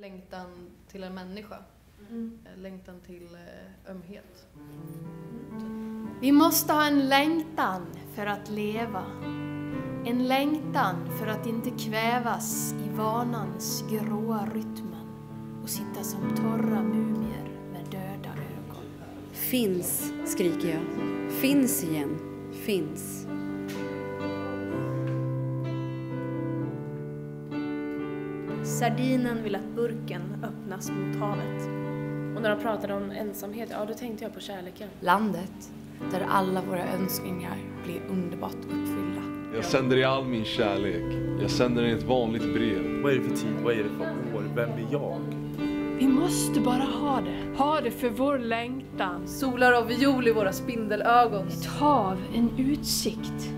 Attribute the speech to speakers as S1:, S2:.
S1: längtan till en människa. Eh, Längtan till eh, ömhet.
S2: Vi måste ha en längtan för att leva. En längtan för att inte kvävas i vanans gråa rytmen och sitta som torra mumier med döda ögon.
S3: Finns, skriker jag. Finns igen. Finns.
S4: Sardinen vill att burken öppnas mot havet.
S5: Och när de pratade om ensamhet, ja då tänkte jag på kärleken.
S6: Landet där alla våra önskningar blir underbart uppfyllda.
S7: Jag sänder dig all min kärlek. Jag sänder dig ett vanligt brev.
S8: Vad är det för tid? Vad är det för år? Vem är jag?
S9: Vi måste bara ha det. Ha det för vår längtan.
S1: Solar av viol i våra spindelögon.
S9: Ett hav, en utsikt.